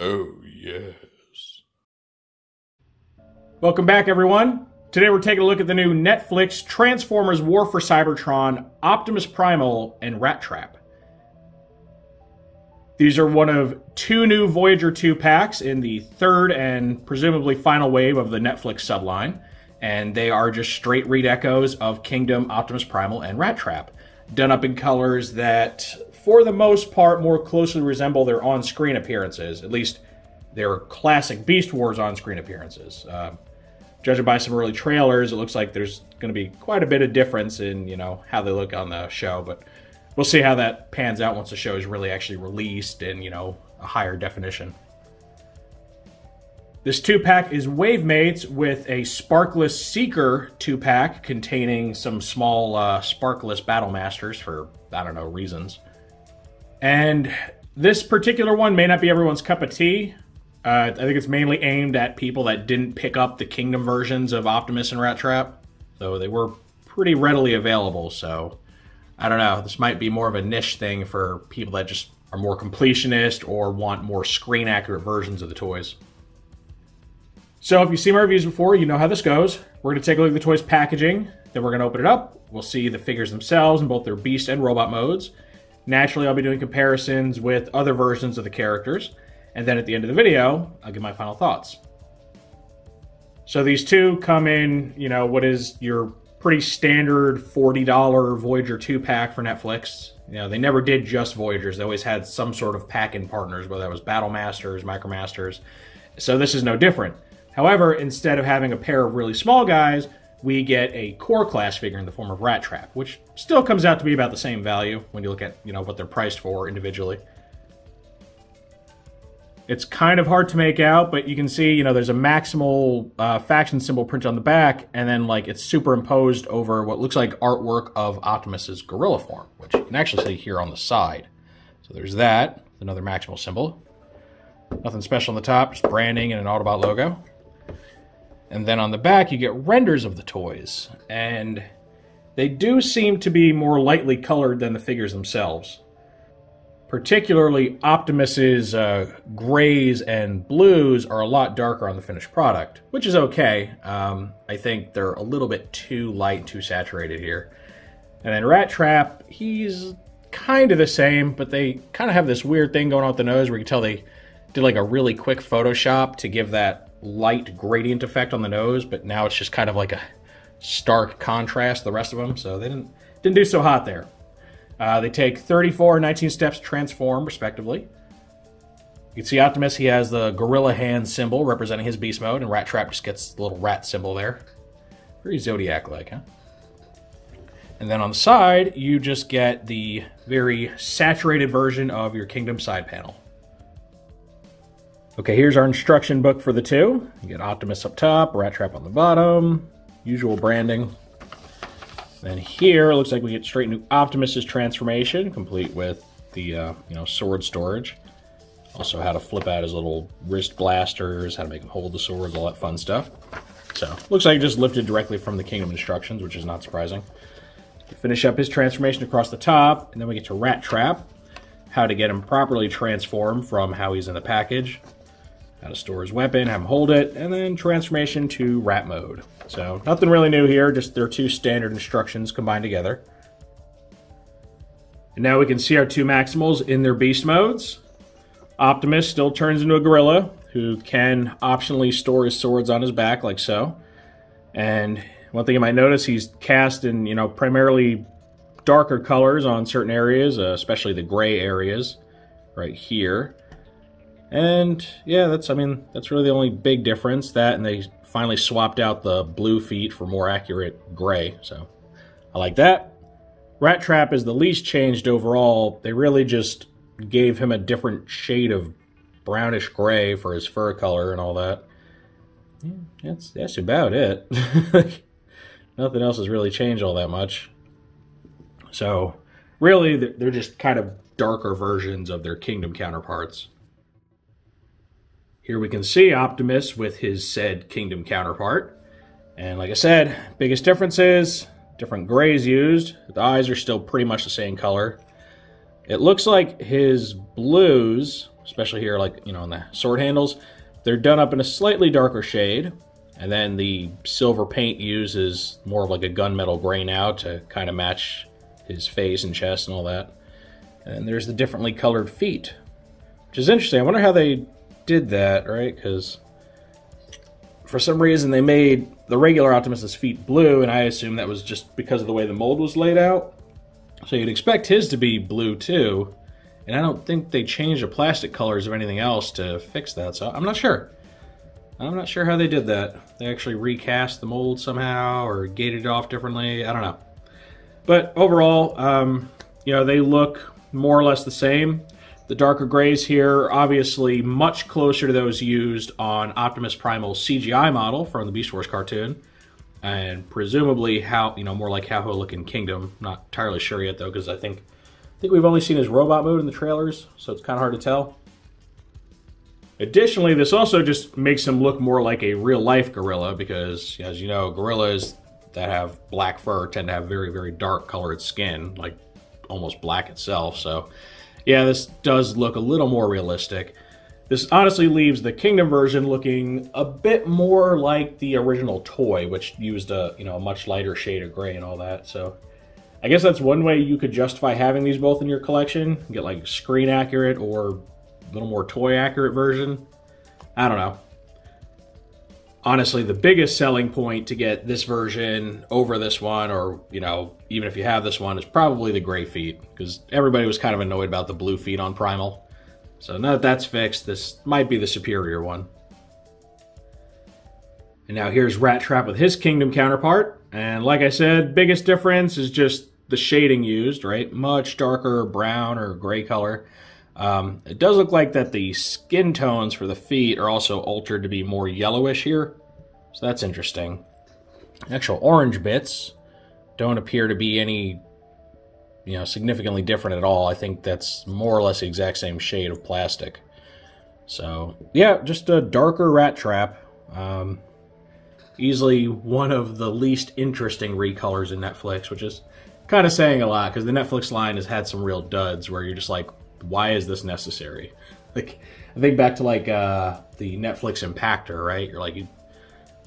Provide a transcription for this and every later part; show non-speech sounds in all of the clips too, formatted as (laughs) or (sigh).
Oh, yes. Welcome back, everyone. Today we're taking a look at the new Netflix Transformers War for Cybertron, Optimus Primal, and Rattrap. These are one of two new Voyager 2 packs in the third and presumably final wave of the Netflix subline, and they are just straight redecos of Kingdom, Optimus Primal, and Rattrap, done up in colors that, for the most part, more closely resemble their on screen appearances, at least their classic Beast Wars on screen appearances. Uh, judging by some early trailers, it looks like there's going to be quite a bit of difference in you know how they look on the show, but we'll see how that pans out once the show is really actually released in you know a higher definition. This two pack is Wavemates with a Sparkless Seeker two pack containing some small uh, Sparkless Battle Masters for I don't know reasons. And this particular one may not be everyone's cup of tea. Uh, I think it's mainly aimed at people that didn't pick up the Kingdom versions of Optimus and Rattrap, though they were pretty readily available. So I don't know. This might be more of a niche thing for people that just are more completionist or want more screen accurate versions of the toys. So if you've seen my reviews before, you know how this goes. We're going to take a look at the toy's packaging, then we're going to open it up. We'll see the figures themselves in both their beast and robot modes. Naturally, I'll be doing comparisons with other versions of the characters. And then at the end of the video, I'll give my final thoughts. So these two come in, you know, what is your pretty standard $40 Voyager 2 pack for Netflix. You know, they never did just Voyagers. They always had some sort of pack-in partners, whether that was Battle Masters, Micromasters. So this is no different. However, instead of having a pair of really small guys, we get a core class figure in the form of Rat Trap, which still comes out to be about the same value when you look at, you know, what they're priced for individually. It's kind of hard to make out, but you can see, you know, there's a maximal uh, faction symbol printed on the back, and then, like, it's superimposed over what looks like artwork of Optimus's gorilla form, which you can actually see here on the side. So there's that, another maximal symbol. Nothing special on the top, just branding and an Autobot logo. And then on the back, you get renders of the toys, and they do seem to be more lightly colored than the figures themselves particularly Optimus's uh, grays and blues are a lot darker on the finished product, which is okay. Um, I think they're a little bit too light, too saturated here. And then Rattrap, he's kind of the same, but they kind of have this weird thing going on with the nose where you can tell they did like a really quick Photoshop to give that light gradient effect on the nose, but now it's just kind of like a stark contrast the rest of them, so they didn't didn't do so hot there. Uh, they take 34 and 19 steps transform, respectively. You can see Optimus, he has the gorilla hand symbol representing his beast mode, and Rattrap just gets the little rat symbol there. Very Zodiac like, huh? And then on the side, you just get the very saturated version of your Kingdom side panel. Okay, here's our instruction book for the two. You get Optimus up top, Rattrap on the bottom, usual branding. Then here, looks like we get straight into Optimus's transformation, complete with the uh, you know sword storage. Also how to flip out his little wrist blasters, how to make him hold the swords, all that fun stuff. So, looks like just lifted directly from the Kingdom instructions, which is not surprising. Finish up his transformation across the top, and then we get to Rattrap, how to get him properly transformed from how he's in the package, how to store his weapon, have him hold it, and then transformation to Rat mode. So nothing really new here, just their two standard instructions combined together. And now we can see our two Maximals in their beast modes. Optimus still turns into a gorilla, who can optionally store his swords on his back like so. And one thing you might notice, he's cast in, you know, primarily darker colors on certain areas, uh, especially the gray areas right here. And yeah, that's, I mean, that's really the only big difference. That and they finally swapped out the blue feet for more accurate gray. So I like that. Rattrap is the least changed overall. They really just gave him a different shade of brownish gray for his fur color and all that. That's that's about it. (laughs) Nothing else has really changed all that much. So, really, they're just kind of darker versions of their kingdom counterparts. Here we can see Optimus with his said kingdom counterpart. And like I said, biggest difference is different grays used. The eyes are still pretty much the same color. It looks like his blues, especially here, like, you know, on the sword handles. They're done up in a slightly darker shade, and then the silver paint used is more of like a gunmetal gray now to kind of match his face and chest and all that. And there's the differently colored feet, which is interesting. I wonder how they did that, right? Because for some reason they made the regular Optimus's feet blue, and I assume that was just because of the way the mold was laid out. So you'd expect his to be blue too, and I don't think they changed the plastic colors of anything else to fix that, so I'm not sure. I'm not sure how they did that. They actually recast the mold somehow or gated it off differently. I don't know. But overall, um, you know, they look more or less the same. The darker grays here obviously much closer to those used on Optimus Primal's CGI model from the Beast Wars cartoon. And presumably how, you know, more like how he'll look in Kingdom. Not entirely sure yet though, because I think I think we've only seen his robot mode in the trailers, so it's kind of hard to tell. Additionally, this also just makes him look more like a real-life gorilla because, as you know, gorillas that have black fur tend to have very, very dark colored skin, like almost black itself. So yeah, this does look a little more realistic. This honestly leaves the Kingdom version looking a bit more like the original toy, which used a you know a much lighter shade of gray and all that. So I guess that's one way you could justify having these both in your collection. Get like screen accurate or a little more toy accurate version. I don't know honestly the biggest selling point to get this version over this one or you know even if you have this one is probably the gray feet because everybody was kind of annoyed about the blue feet on primal. So now that that's fixed this might be the superior one. And now here's Rattrap with his kingdom counterpart. And like i said biggest difference is just the shading used right? Much darker brown or gray color um, it does look like that the skin tones for the feet are also altered to be more yellowish here. So that's interesting. Actual orange bits don't appear to be any, you know, significantly different at all. I think that's more or less the exact same shade of plastic. So, yeah, just a darker Rattrap. Um, easily one of the least interesting recolors in Netflix, which is kind of saying a lot because the Netflix line has had some real duds where you're just like, why is this necessary? Like, I think back to like uh, the Netflix Impactor, right? You're like,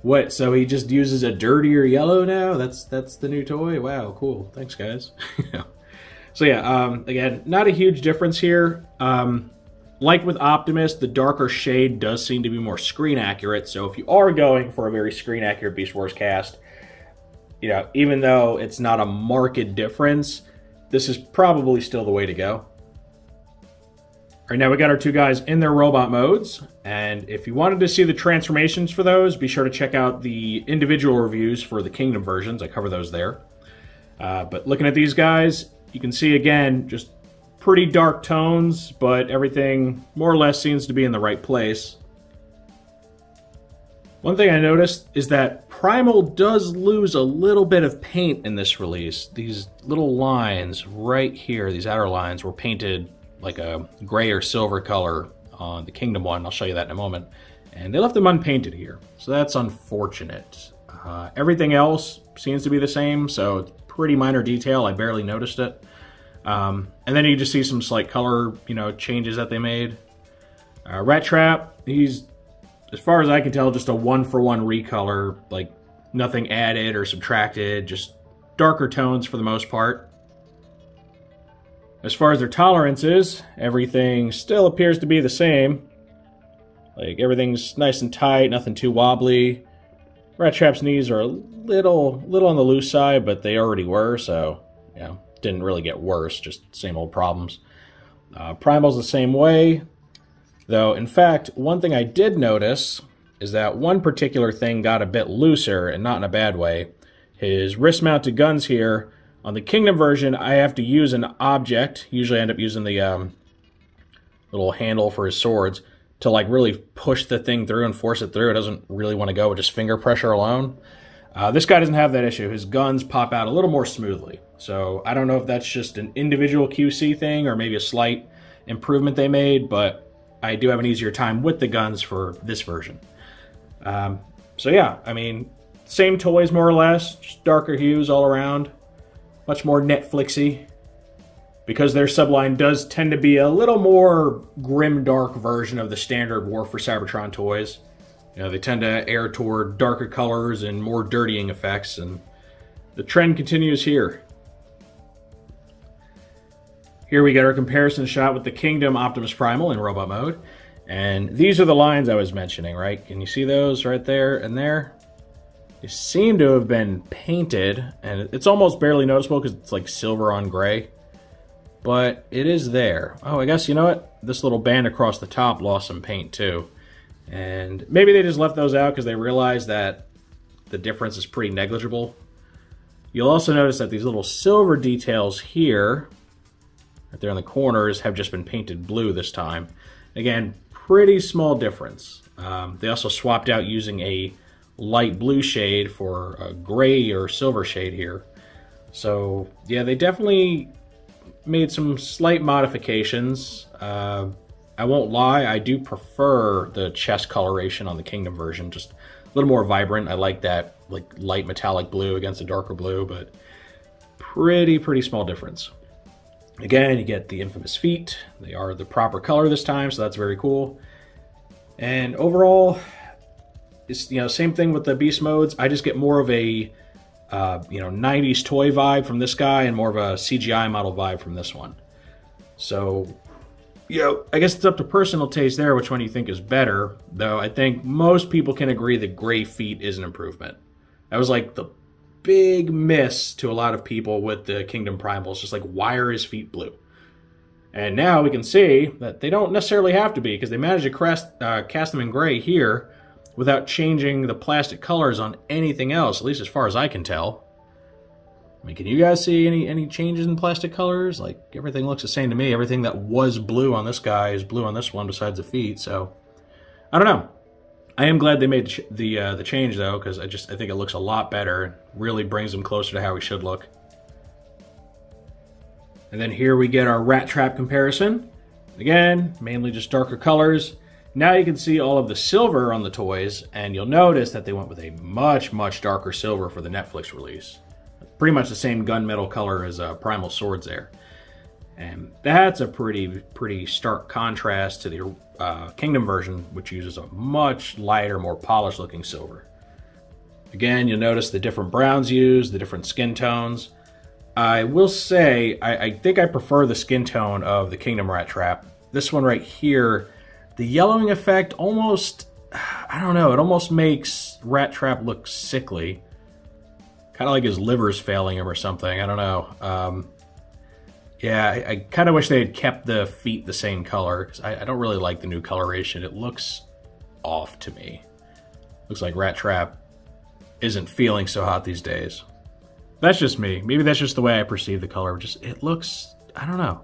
what? So he just uses a dirtier yellow now? That's that's the new toy. Wow, cool. Thanks, guys. (laughs) so yeah, um, again, not a huge difference here. Um, like with Optimus, the darker shade does seem to be more screen accurate. So if you are going for a very screen accurate Beast Wars cast, you know, even though it's not a marked difference, this is probably still the way to go. Right, now we got our two guys in their robot modes, and if you wanted to see the transformations for those, be sure to check out the individual reviews for the Kingdom versions. I cover those there. Uh, but looking at these guys, you can see again, just pretty dark tones, but everything more or less seems to be in the right place. One thing I noticed is that Primal does lose a little bit of paint in this release. These little lines right here, these outer lines, were painted like a gray or silver color on the Kingdom one. I'll show you that in a moment. And they left them unpainted here, so that's unfortunate. Uh, everything else seems to be the same, so it's pretty minor detail. I barely noticed it. Um, and then you just see some slight color, you know, changes that they made. Uh, Rattrap, he's, as far as I can tell, just a one-for-one -one recolor, like nothing added or subtracted, just darker tones for the most part. As far as their tolerances, everything still appears to be the same. Like, everything's nice and tight, nothing too wobbly. Rattrap's knees are a little, little on the loose side, but they already were, so, know, didn't really get worse, just same old problems. Uh, Primal's the same way, though, in fact, one thing I did notice is that one particular thing got a bit looser, and not in a bad way. His wrist-mounted guns here on the Kingdom version, I have to use an object. Usually I end up using the um, little handle for his swords to like really push the thing through and force it through. It doesn't really want to go with just finger pressure alone. Uh, this guy doesn't have that issue. His guns pop out a little more smoothly. So I don't know if that's just an individual QC thing or maybe a slight improvement they made, but I do have an easier time with the guns for this version. Um, so yeah, I mean, same toys more or less, just darker hues all around much more Netflixy. Because their subline does tend to be a little more grim dark version of the standard War for Cybertron toys. You know, they tend to err toward darker colors and more dirtying effects, and the trend continues here. Here we get our comparison shot with the Kingdom Optimus Primal in robot mode. And these are the lines I was mentioning, right? Can you see those right there and there? They seem to have been painted, and it's almost barely noticeable because it's like silver on gray. But it is there. Oh, I guess, you know what? This little band across the top lost some paint too. And maybe they just left those out because they realized that the difference is pretty negligible. You'll also notice that these little silver details here, right there in the corners, have just been painted blue this time. Again, pretty small difference. Um, they also swapped out using a light blue shade for a gray or silver shade here. So yeah, they definitely made some slight modifications. Uh, I won't lie, I do prefer the chest coloration on the Kingdom version, just a little more vibrant. I like that like light metallic blue against a darker blue, but pretty, pretty small difference. Again, you get the infamous feet. They are the proper color this time, so that's very cool. And overall, it's you know same thing with the beast modes. I just get more of a uh, you know 90s toy vibe from this guy and more of a CGI model vibe from this one. So you know, I guess it's up to personal taste there which one you think is better. Though I think most people can agree that gray feet is an improvement. That was like the big miss to a lot of people with the Kingdom Primals. Just like why are his feet blue? And now we can see that they don't necessarily have to be because they managed to uh, cast them in gray here without changing the plastic colors on anything else, at least as far as I can tell. I mean, can you guys see any, any changes in plastic colors? Like, everything looks the same to me. Everything that was blue on this guy is blue on this one besides the feet, so... I don't know. I am glad they made the uh, the change, though, because I just I think it looks a lot better. Really brings him closer to how he should look. And then here we get our Rattrap comparison. Again, mainly just darker colors. Now you can see all of the silver on the toys, and you'll notice that they went with a much, much darker silver for the Netflix release. Pretty much the same gunmetal color as uh, Primal Swords there. And that's a pretty, pretty stark contrast to the uh, Kingdom version, which uses a much lighter, more polished looking silver. Again, you'll notice the different browns used, the different skin tones. I will say, I, I think I prefer the skin tone of the Kingdom Rattrap. This one right here the yellowing effect almost, I don't know, it almost makes Rattrap look sickly. Kind of like his liver's failing him or something. I don't know. Um, yeah, I, I kind of wish they had kept the feet the same color because I, I, don't really like the new coloration. It looks off to me. Looks like Rattrap isn't feeling so hot these days. That's just me. Maybe that's just the way I perceive the color. Just it looks, I don't know.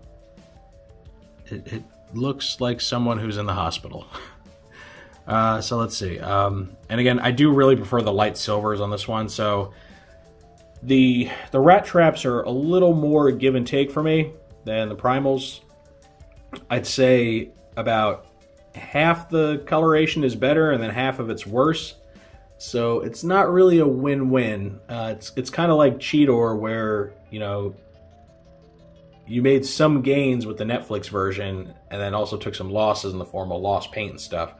It, it looks like someone who's in the hospital. (laughs) Uh, so let's see. Um, and again, I do really prefer the light silvers on this one. So the the Rattraps are a little more give and take for me than the primals. I'd say about half the coloration is better and then half of it's worse. So it's not really a win-win. Uh, it's it's kind of like Cheetor where, you know, you made some gains with the Netflix version and then also took some losses in the form of lost paint and stuff.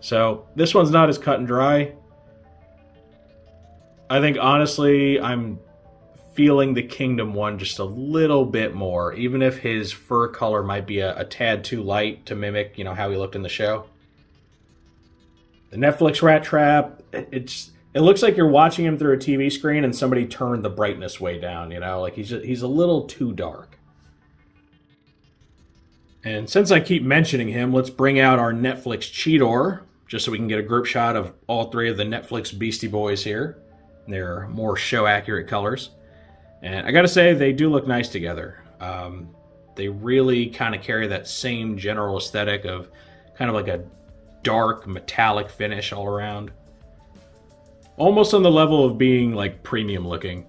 So this one's not as cut and dry. I think honestly, I'm feeling the Kingdom one just a little bit more, even if his fur color might be a, a tad too light to mimic, you know, how he looked in the show. The Netflix Rattrap, it, it's it looks like you're watching him through a TV screen and somebody turned the brightness way down, you know, like he's just, he's a little too dark. And since I keep mentioning him, let's bring out our Netflix Cheetor, just so we can get a group shot of all three of the Netflix Beastie Boys here. They're more show-accurate colors. And I gotta say, they do look nice together. Um, they really kind of carry that same general aesthetic of kind of like a dark metallic finish all around. Almost on the level of being like premium looking.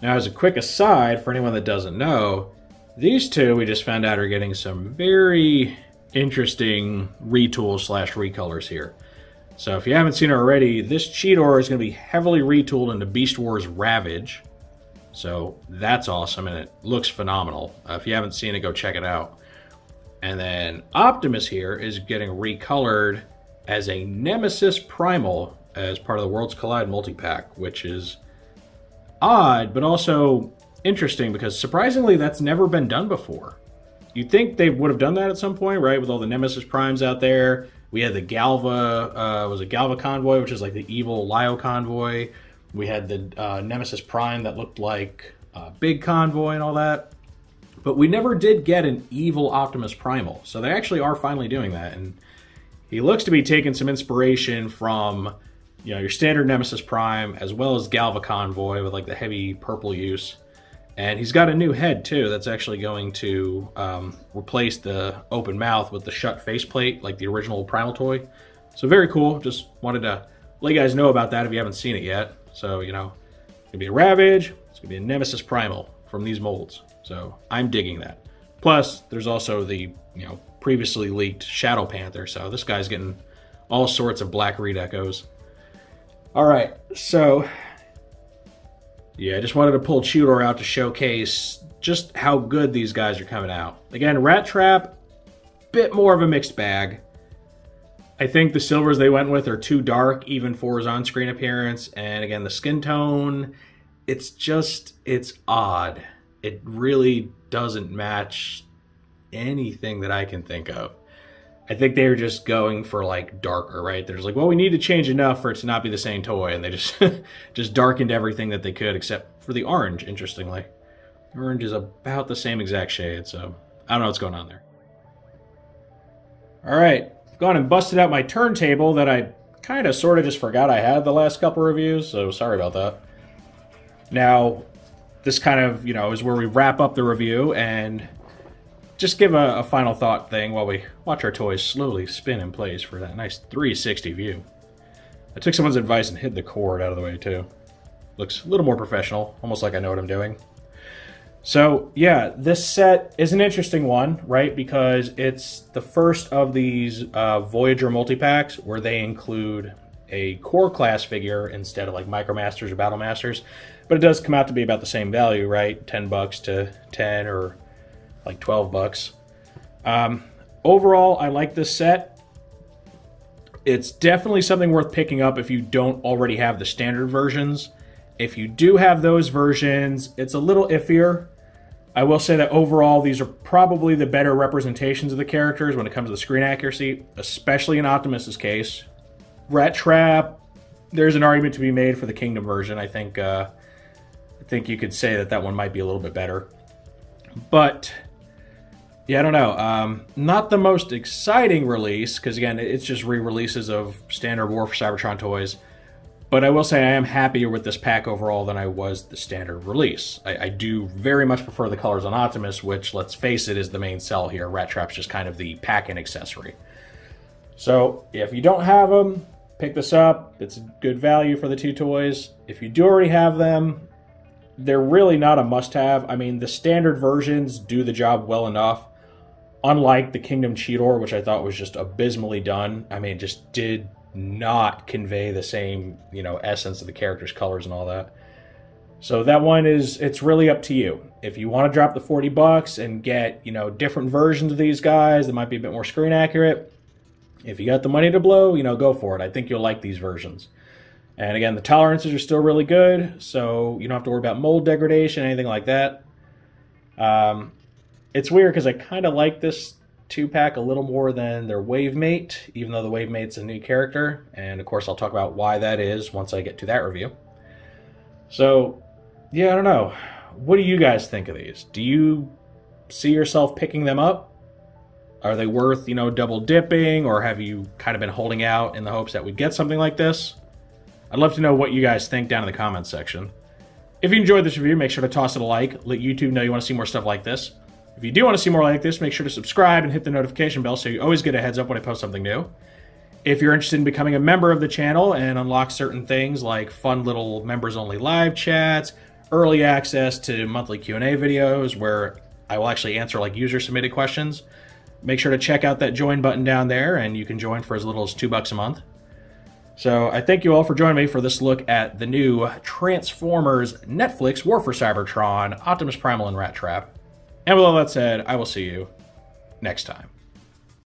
Now as a quick aside, for anyone that doesn't know, these two we just found out are getting some very interesting retools slash recolors here. So if you haven't seen it already, this Cheetor is going to be heavily retooled into Beast Wars Ravage. So that's awesome, and it looks phenomenal. Uh, if you haven't seen it, go check it out. And then Optimus here is getting recolored as a Nemesis Primal as part of the Worlds Collide multi-pack, which is odd, but also interesting because surprisingly that's never been done before. You'd think they would have done that at some point, right? With all the Nemesis Primes out there. We had the Galva, uh, was it Galva Convoy, which is like the evil Lio Convoy. We had the uh, Nemesis Prime that looked like a Big Convoy and all that. But we never did get an evil Optimus Primal. So they actually are finally doing that. And he looks to be taking some inspiration from, you know, your standard Nemesis Prime as well as Galva Convoy with like the heavy purple use. And he's got a new head too that's actually going to um, replace the open mouth with the shut faceplate like the original Primal toy. So very cool. Just wanted to let you guys know about that if you haven't seen it yet. So, you know, it's going to be a Ravage, it's going to be a Nemesis Primal from these molds. So I'm digging that. Plus, there's also the, you know, previously leaked Shadow Panther. So this guy's getting all sorts of Black redecos. All right, so yeah, I just wanted to pull Cheetor out to showcase just how good these guys are coming out. Again, Rattrap, bit more of a mixed bag. I think the silvers they went with are too dark, even for his on-screen appearance. And again, the skin tone, it's just, it's odd. It really doesn't match anything that I can think of. I think they were just going for like darker, right? They're like, well, we need to change enough for it to not be the same toy, and they just (laughs) just darkened everything that they could, except for the orange. Interestingly, orange is about the same exact shade, so I don't know what's going on there. All right, I've gone and busted out my turntable that I kind of sort of just forgot I had the last couple reviews, so sorry about that. Now, this kind of you know is where we wrap up the review and just give a, a, final thought thing while we watch our toys slowly spin in place for that nice 360 view. I took someone's advice and hid the cord out of the way too. Looks a little more professional, almost like I know what I'm doing. So yeah, this set is an interesting one, right? Because it's the first of these uh, Voyager multi-packs where they include a core class figure instead of like Micromasters or Battle Masters. But it does come out to be about the same value, right? 10 bucks to 10 or like 12 bucks. Um, overall, I like this set. It's definitely something worth picking up if you don't already have the standard versions. If you do have those versions, it's a little iffier. I will say that overall, these are probably the better representations of the characters when it comes to the screen accuracy, especially in Optimus's case. Rattrap, there's an argument to be made for the Kingdom version. I think uh, I think you could say that that one might be a little bit better. But yeah, I don't know. Um, not the most exciting release because again, it's just re-releases of standard War for Cybertron toys. But I will say I am happier with this pack overall than I was the standard release. I, I do very much prefer the colors on Optimus, which, let's face it, is the main sell here. Rattrap's just kind of the pack and accessory. So if you don't have them, pick this up. It's a good value for the two toys. If you do already have them, they're really not a must-have. I mean, the standard versions do the job well enough unlike the Kingdom Cheetor, which I thought was just abysmally done. I mean, just did not convey the same, you know, essence of the character's colors and all that. So that one is it's really up to you. If you want to drop the 40 bucks and get, you know, different versions of these guys that might be a bit more screen accurate, if you got the money to blow, you know, go for it. I think you'll like these versions. And again, the tolerances are still really good, so you don't have to worry about mold degradation, anything like that. Um, it's weird because I kind of like this two pack a little more than their Wavemate, even though the Wavemate's a new character. And of course, I'll talk about why that is once I get to that review. So, yeah, I don't know. What do you guys think of these? Do you see yourself picking them up? Are they worth, you know, double dipping, or have you kind of been holding out in the hopes that we'd get something like this? I'd love to know what you guys think down in the comments section. If you enjoyed this review, make sure to toss it a like. Let YouTube know you want to see more stuff like this. If you do want to see more like this, make sure to subscribe and hit the notification bell so you always get a heads up when I post something new. If you're interested in becoming a member of the channel and unlock certain things like fun little members-only live chats, early access to monthly Q&A videos where I will actually answer like user-submitted questions, make sure to check out that join button down there and you can join for as little as two bucks a month. So I thank you all for joining me for this look at the new Transformers Netflix War for Cybertron, Optimus Primal, and Rattrap. And with all that said, I will see you next time.